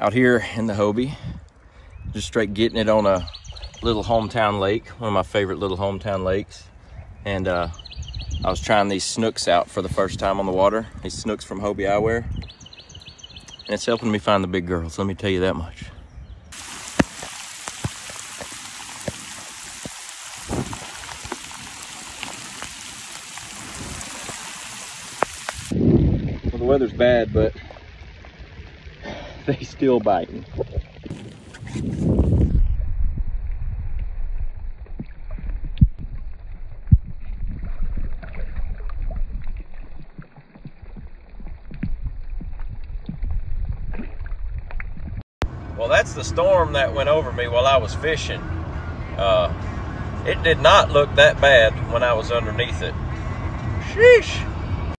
out here in the Hobie. Just straight getting it on a little hometown lake, one of my favorite little hometown lakes. And uh, I was trying these snooks out for the first time on the water. These snooks from Hobie Eyewear. And it's helping me find the big girls, let me tell you that much. Well, the weather's bad, but they still biting. Well, that's the storm that went over me while I was fishing. Uh, it did not look that bad when I was underneath it. Sheesh.